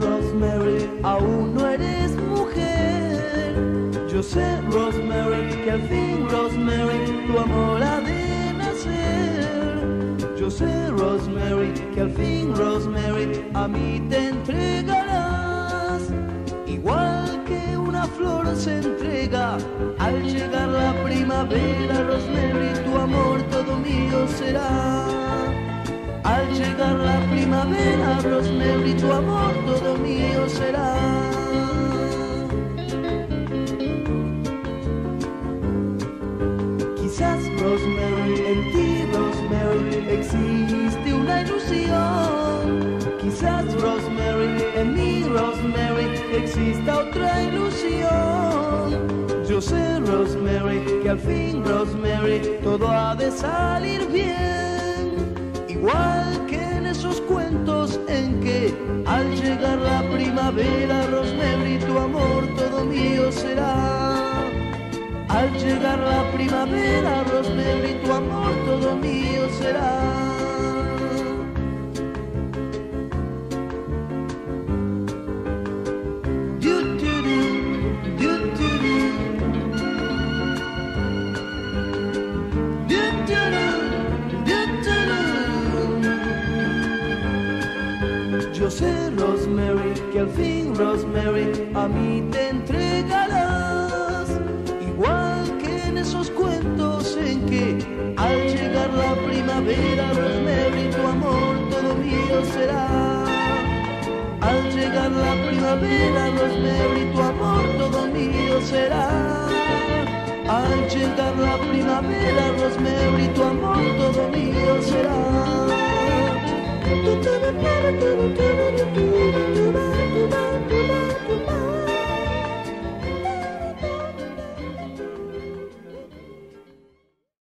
Rosemary, aún no eres mujer. Yo sé, Rosemary, que al fin, Rosemary, tu amor ha de nacer. Yo sé, Rosemary, que al fin, Rosemary, a mí te entregarás. Igual que una flor se entrega al llegar la primavera, Rosemary, tu amor todo mío será. Primavera, Rosemary, tu amor todo mío será. Quizás Rosemary, en ti Rosemary, existe una ilusión. Quizás Rosemary, en mí Rosemary, exista otra ilusión. Yo sé Rosemary, que al fin Rosemary, todo ha de salir bien. Igual que llegar la primavera, Rosemary, tu amor todo mío será. Al llegar la primavera, Rosemary, tu amor todo mío será. Yo sé, Rosemary, que al fin, Rosemary, a mí te entregarás. Igual que en esos cuentos en que al llegar la primavera, Rosemary, tu amor todo mío será. Al llegar la primavera, Rosemary, tu amor todo mío será. Al llegar la primavera, Rosemary, tu amor todo mío será.